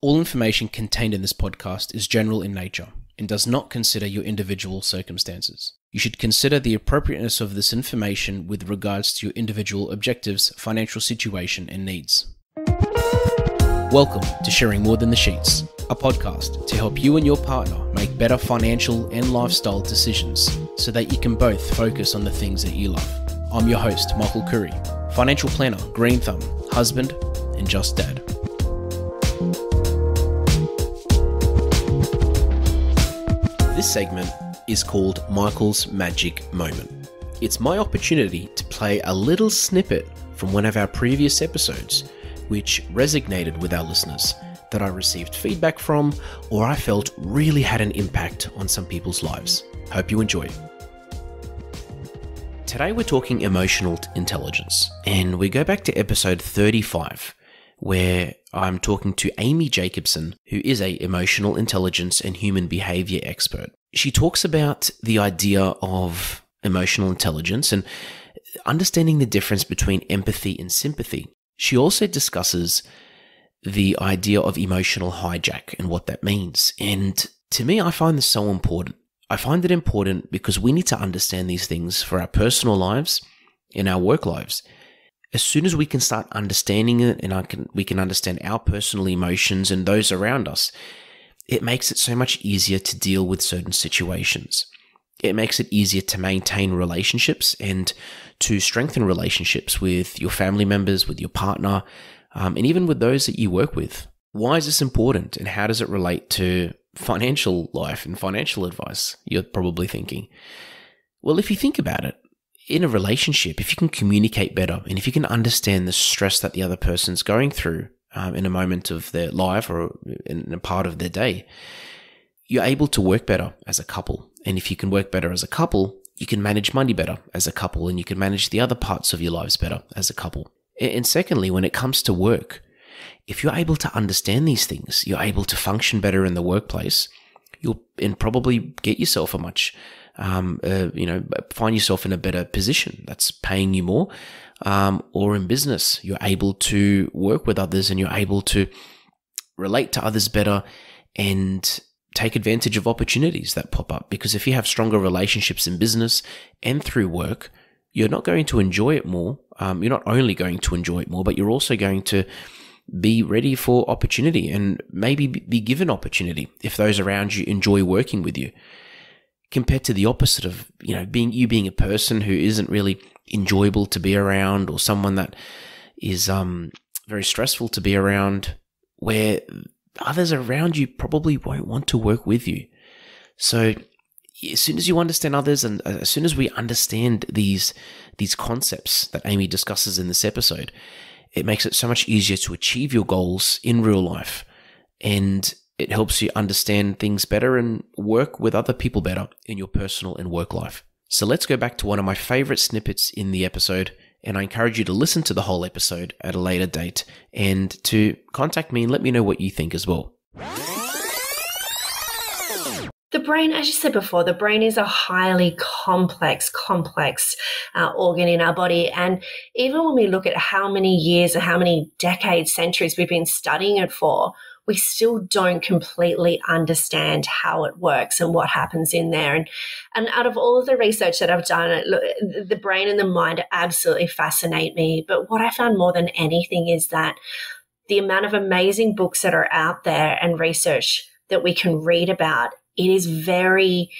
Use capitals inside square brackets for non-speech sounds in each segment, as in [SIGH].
All information contained in this podcast is general in nature and does not consider your individual circumstances. You should consider the appropriateness of this information with regards to your individual objectives, financial situation, and needs. Welcome to Sharing More Than the Sheets, a podcast to help you and your partner make better financial and lifestyle decisions so that you can both focus on the things that you love. I'm your host, Michael Khouri, financial planner, green thumb, husband, and just dad. This segment is called Michael's Magic Moment. It's my opportunity to play a little snippet from one of our previous episodes, which resonated with our listeners, that I received feedback from, or I felt really had an impact on some people's lives. Hope you enjoy. Today we're talking emotional intelligence, and we go back to episode 35, where I'm talking to Amy Jacobsen, who is a emotional intelligence and human behavior expert. She talks about the idea of emotional intelligence and understanding the difference between empathy and sympathy. She also discusses the idea of emotional hijack and what that means. And to me, I find this so important. I find it important because we need to understand these things for our personal lives and our work lives. As soon as we can start understanding it and I can, we can understand our personal emotions and those around us, it makes it so much easier to deal with certain situations. It makes it easier to maintain relationships and to strengthen relationships with your family members, with your partner, um, and even with those that you work with. Why is this important and how does it relate to financial life and financial advice? You're probably thinking. Well, if you think about it, in a relationship, if you can communicate better and if you can understand the stress that the other person's going through um, in a moment of their life or in a part of their day, you're able to work better as a couple. And if you can work better as a couple, you can manage money better as a couple and you can manage the other parts of your lives better as a couple. And secondly, when it comes to work, if you're able to understand these things, you're able to function better in the workplace, you'll and probably get yourself a much, um, uh, you know, find yourself in a better position that's paying you more. Um, or in business, you're able to work with others and you're able to relate to others better and take advantage of opportunities that pop up. Because if you have stronger relationships in business and through work, you're not going to enjoy it more. Um, you're not only going to enjoy it more, but you're also going to be ready for opportunity and maybe be given opportunity if those around you enjoy working with you. Compared to the opposite of, you know, being you being a person who isn't really enjoyable to be around or someone that is um, very stressful to be around, where others around you probably won't want to work with you. So as soon as you understand others and uh, as soon as we understand these these concepts that Amy discusses in this episode, it makes it so much easier to achieve your goals in real life and it helps you understand things better and work with other people better in your personal and work life. So let's go back to one of my favorite snippets in the episode and I encourage you to listen to the whole episode at a later date and to contact me and let me know what you think as well. The brain, as you said before, the brain is a highly complex, complex uh, organ in our body. And even when we look at how many years or how many decades, centuries we've been studying it for, we still don't completely understand how it works and what happens in there. And, and out of all of the research that I've done, the brain and the mind absolutely fascinate me. But what I found more than anything is that the amount of amazing books that are out there and research that we can read about it is very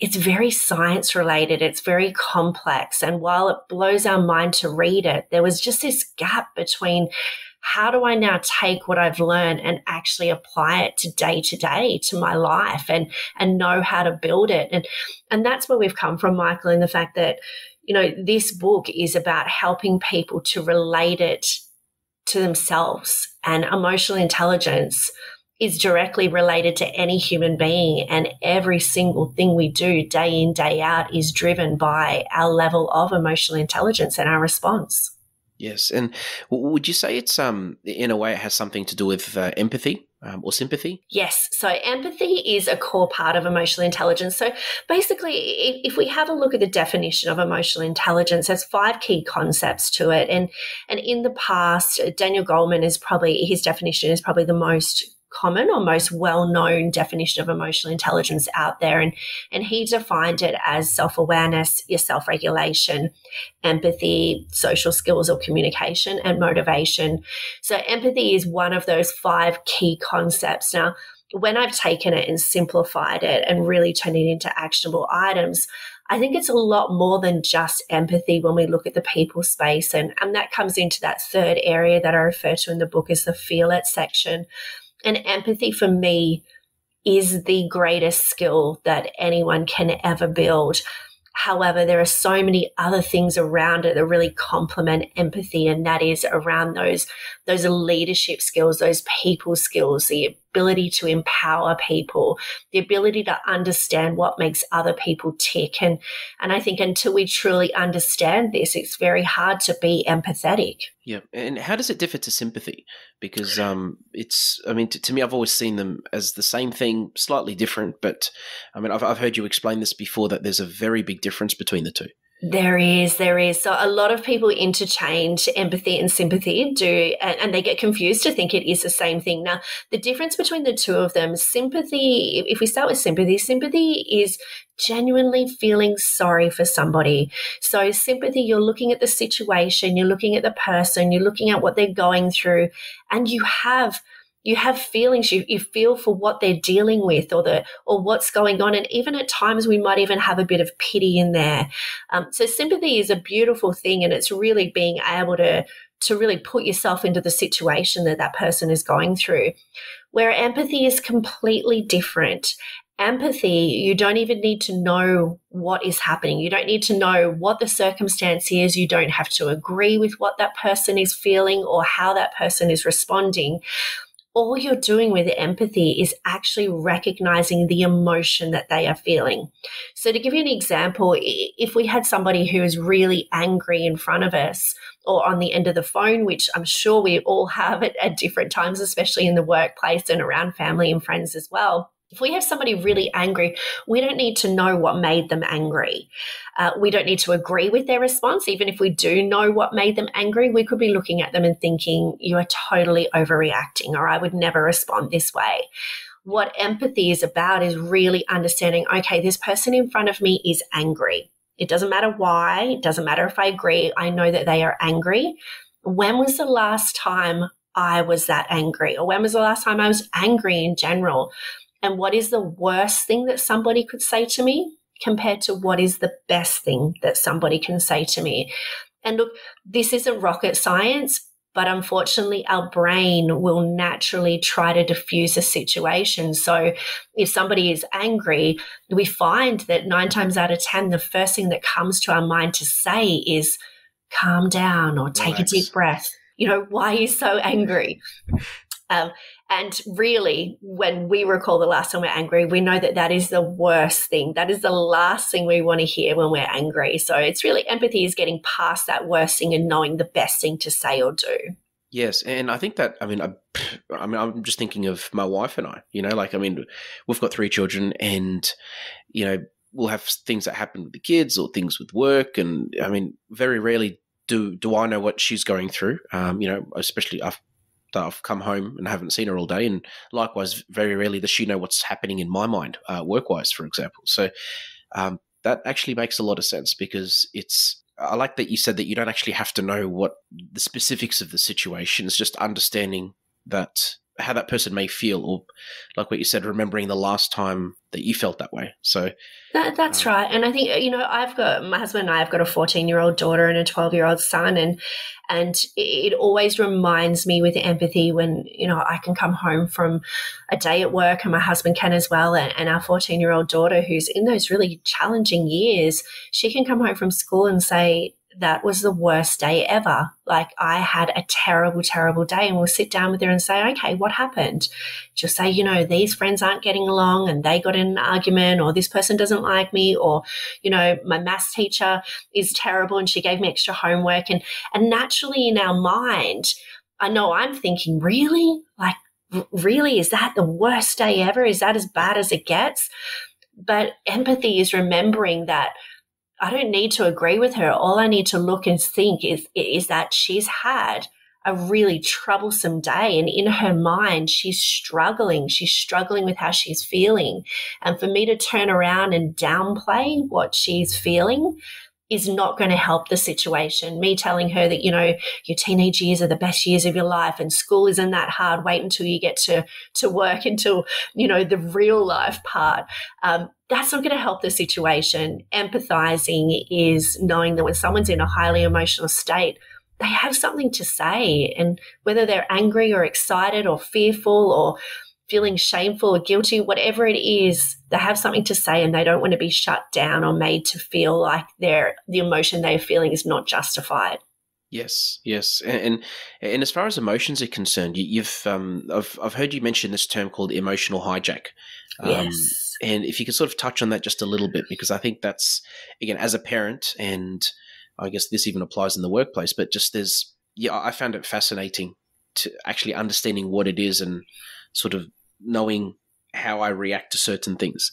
it's very science related it's very complex and while it blows our mind to read it there was just this gap between how do I now take what I've learned and actually apply it to day to day to my life and and know how to build it and and that's where we've come from Michael in the fact that you know this book is about helping people to relate it to themselves and emotional intelligence is directly related to any human being. And every single thing we do day in, day out is driven by our level of emotional intelligence and our response. Yes. And would you say it's, um, in a way, it has something to do with uh, empathy? Um, or sympathy? Yes. So empathy is a core part of emotional intelligence. So basically, if, we have a look at the definition of emotional intelligence, there's five key concepts to it. And and in the past, Daniel Goleman is probably his definition is probably the most common or most well-known definition of emotional intelligence out there and and he defined it as self-awareness your self-regulation empathy social skills or communication and motivation so empathy is one of those five key concepts now when I've taken it and simplified it and really turned it into actionable items, I think it's a lot more than just empathy when we look at the people space. And, and that comes into that third area that I refer to in the book as the feel it section. And empathy for me is the greatest skill that anyone can ever build. However, there are so many other things around it that really complement empathy, and that is around those those leadership skills, those people skills, the ability to empower people, the ability to understand what makes other people tick. And, and I think until we truly understand this, it's very hard to be empathetic. Yeah. And how does it differ to sympathy? Because um, it's, I mean, to, to me, I've always seen them as the same thing, slightly different. But I mean, I've, I've heard you explain this before that there's a very big difference between the two. There is, there is. So a lot of people interchange empathy and sympathy, do, and, they get confused to think it is the same thing. Now, the difference between the two of them, sympathy, if we start with sympathy, sympathy is genuinely feeling sorry for somebody. So sympathy, you're looking at the situation, you're looking at the person, you're looking at what they're going through, and you have you have feelings you, you feel for what they're dealing with or the or what's going on and even at times we might even have a bit of pity in there um, so sympathy is a beautiful thing and it's really being able to to really put yourself into the situation that that person is going through where empathy is completely different empathy, you don't even need to know what is happening. You don't need to know what the circumstance is. You don't have to agree with what that person is feeling or how that person is responding all you're doing with empathy is actually recognizing the emotion that they are feeling. So, to give you an example, if we had somebody who is really angry in front of us or on the end of the phone, which I'm sure we all [LAUGHS] have it at different times, especially in the workplace and around family and friends as well if we have somebody really angry, we don't need to know what made them angry. Uh, we don't need to agree with their response. Even if we do know what made them angry, we could be looking at them and thinking, you are totally overreacting, or I would never respond this way. What empathy is about is really understanding okay, this person in front of me is angry. It doesn't matter why, it doesn't matter if I agree, I know that they are angry. When was the last time I was that angry? Or when was the last time I was angry in general? And what is the worst thing that somebody could say to me compared to what is the best thing that somebody can say to me. And look, this isn't rocket science, but unfortunately, our brain will naturally try to diffuse a situation. So, if somebody is angry, we find that nine times out of 10, the first thing that comes to our mind to say is, calm down or take Relax. a deep breath. You know, why are you so angry? [LAUGHS] Um, and really, when we recall the last time we're angry, we know that that is the worst thing. That is the last thing we want to hear when we're angry. So it's really empathy is getting past that worst thing and knowing the best thing to say or do. Yes, and I think that I mean I, I mean I'm just thinking of my wife and I. You know, like I mean we've got three children, and you know we'll have things that happen with the kids or things with work, and I mean very rarely do do I know what she's going through. Um, you know, especially that I've come home and haven't seen her all day. And likewise, very rarely does she know what's happening in my mind, uh, work wise, for example. So um, that actually makes a lot of sense because it's. I like that you said that you don't actually have to know what the specifics of the situation. It's just understanding that how that person may feel, or like what you said, remembering the last time that you felt that way. So that, that's um, right. And I think, you know, I've got my husband and I have got a 14 year old daughter and a 12 year old son. And, and it always reminds me with empathy when, you know, I can come home from a day at work and my husband can as well. And, and our 14 year old daughter, who's in those really challenging years, she can come home from school and say, that was the worst day ever. Like I had a terrible, terrible day. And we'll sit down with her and say, okay, what happened? Just say, you know, these friends aren't getting along and they got in an argument or this person doesn't like me or, you know, my maths teacher is terrible and she gave me extra homework. And, and naturally in our mind, I know I'm thinking, really? Like, really? Is that the worst day ever? Is that as bad as it gets? But empathy is remembering that I don't need to agree with her. All I need to look and think is, is that she's had a really troublesome day. And in her mind, she's struggling. She's struggling with how she's feeling. And for me to turn around and downplay what she's feeling is not going to help the situation. Me telling her that, you know, your teenage years are the best years of your life and school isn't that hard. Wait until you get to, to work until, you know, the real life part. Um, that's not going to help the situation. Empathizing is knowing that when someone's in a highly emotional state, they have something to say. And whether they're angry or excited or fearful or feeling shameful or guilty, whatever it is, they have something to say and they don't want to be shut down or made to feel like their the emotion they're feeling is not justified. Yes, yes, and, and, and as far as emotions are concerned, you, have um, I've I've heard you mention this term called emotional hijack. Um, yes, and if you could sort of touch on that just a little bit, because I think that's again as a parent, and I guess this even applies in the workplace, but just there's yeah, I found it fascinating to actually understanding what it is and sort of knowing how I react to certain things.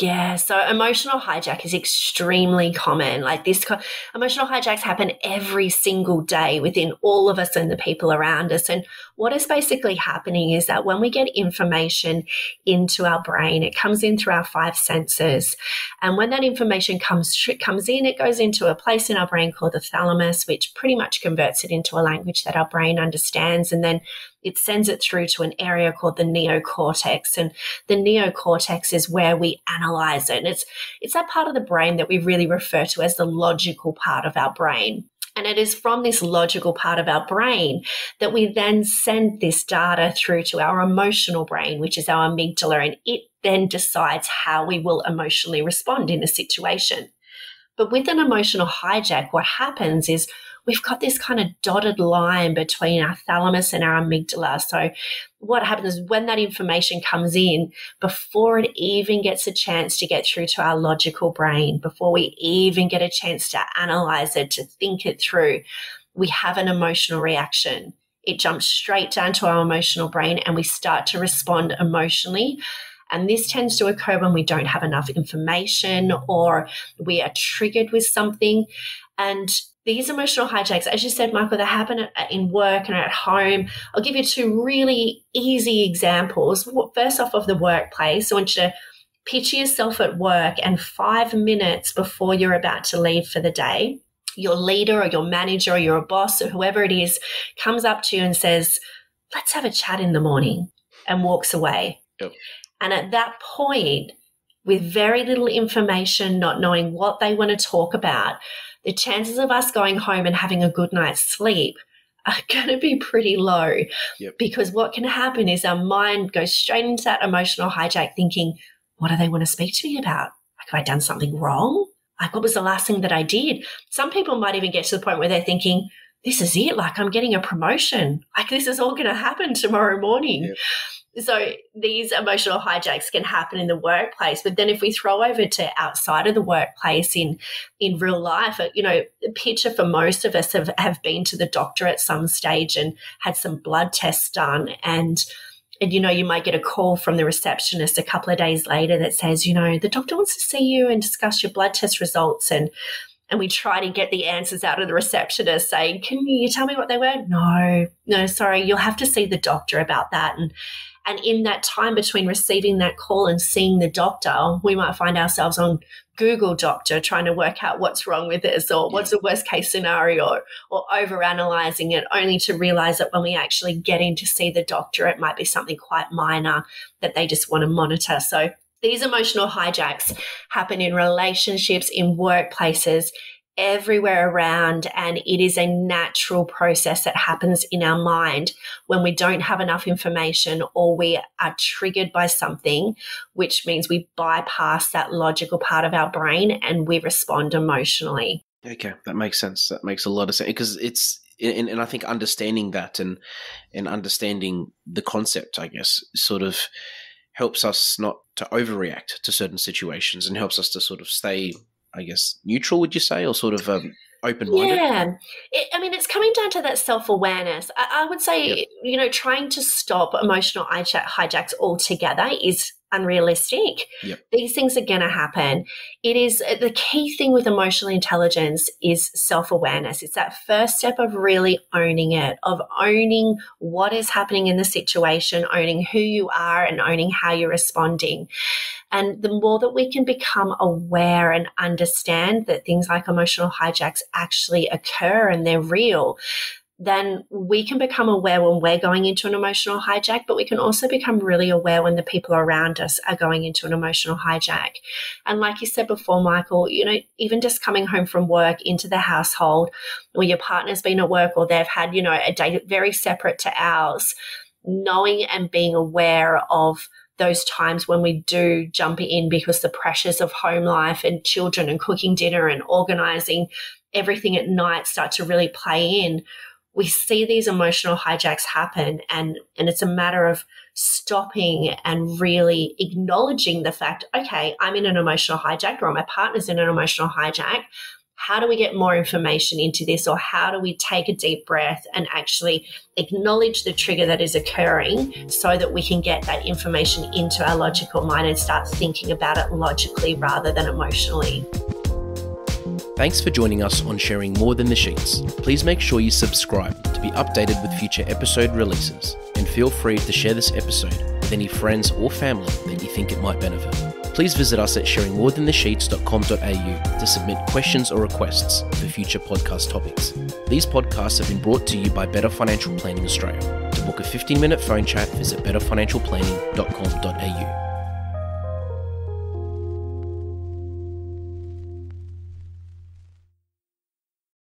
Yeah, so emotional hijack is extremely common. Like this, co- emotional hijacks happen every single day within all of us and the people around us. And what is basically happening is that when we get information into our brain, it comes in through our five senses. And when that information comes comes in, it goes into a place in our brain called the thalamus, which pretty much converts it into a language that our brain understands. And then it sends it through to an area called the neocortex. And the neocortex is where we analyze it. And it's, it's that part of the brain that we really refer to as the logical part of our brain. And it is from this logical part of our brain that we then send this data through to our emotional brain, which is our amygdala, and it then decides how we will emotionally respond in a situation. But with an emotional hijack, what happens is we've got this kind of dotted line between our thalamus and our amygdala. So what happens is when that information comes in, before it even gets a chance to get through to our logical brain, before we even get a chance to analyze it, to think it through, we have an emotional reaction. It jumps straight down to our emotional brain and we start to respond emotionally. And this tends to occur when we don't have enough information or we are triggered with something. And these emotional hijacks, as you said, Michael, they happen in work and at home. I'll give you two really easy examples. First off, of the workplace, I want you to picture yourself at work and five minutes before you're about to leave for the day, your leader or your manager or your boss or whoever it is comes up to you and says, Let's have a chat in the morning and walks away. Yep. And at that point, with very little information, not knowing what they want to talk about, the chances of us going home and having a good night's sleep are [LAUGHS] going to be pretty low. Yep. Because what can happen is our mind goes straight into that emotional hijack thinking, what do they want to speak to me about? Like, have I done something wrong? Like, what was the last thing that I did? Some people might even get to the point where they're thinking, this is it. Like, I'm getting a promotion. Like, this is all going to happen tomorrow morning. Yep. So these emotional hijacks can happen in the workplace, but then if we throw over to outside of the workplace in in real life, you know, the picture for most of us have, have been to the doctor at some stage and had some blood tests done. And and you know you might get a call from the receptionist a couple of days later that says you know the doctor wants to see you and discuss your blood test results. And and we try to get the answers out of the receptionist saying can you tell me what they were? No no sorry you'll have to see the doctor about that. And and in that time between receiving that call and seeing the doctor, we might find ourselves on Google Doctor trying to work out what's wrong with this or what's the worst case scenario or, or over analyzing it, only to realize that when we actually get in to see the doctor, it might be something quite minor that they just want to monitor. So these emotional hijacks happen in relationships, in workplaces, everywhere around and it is a natural process that happens in our mind when we don't have enough information or we are triggered by something which means we bypass that logical part of our brain and we respond emotionally. Okay that makes sense. That makes a lot of sense because it's and, and i think understanding that and and understanding the concept i guess sort of helps us not to overreact to certain situations and helps us to sort of stay I guess, neutral, would you say, or sort of um, open minded? Yeah. It, I mean, it's coming down to that self awareness. I, I, would say, yep. you know, trying to stop emotional hijacks altogether is unrealistic. Yep. These things are going to happen. It is uh, the key thing with emotional intelligence is self awareness. It's that first step of really owning it, of owning what is happening in the situation, owning who you are, and owning how you're responding. And the more that we can become aware and understand that things like emotional hijacks actually occur and they're real, then we can become aware when we're going into an emotional hijack, but we can also become really aware when the people around us are going into an emotional hijack. And like you said before, Michael, you know, even just coming home from work into the household, or your partner's been at work, or they've had, you know, a day very separate to ours, knowing and being aware of those times when we do jump in because the pressures of home life and children and cooking dinner and organizing everything at night start to really play in we see these emotional hijacks happen and and it's a matter of stopping and really acknowledging the fact okay i'm in an emotional hijack or my partner's in an emotional hijack. How do we get more information into this or how do we take a deep breath and actually acknowledge the trigger that is occurring so that we can get that information into our logical mind and start thinking about it logically rather than emotionally Thanks for joining us on Sharing More Than the Sheets. Please make sure you subscribe to be updated with future episode releases, and feel free to share this episode with any friends or family that you think it might benefit. Please visit us at sharingmorethanthesheets.com.au to submit questions or requests for future podcast topics. These podcasts have been brought to you by Better Financial Planning Australia. To book a 15 minute phone chat, visit betterfinancialplanning.com.au.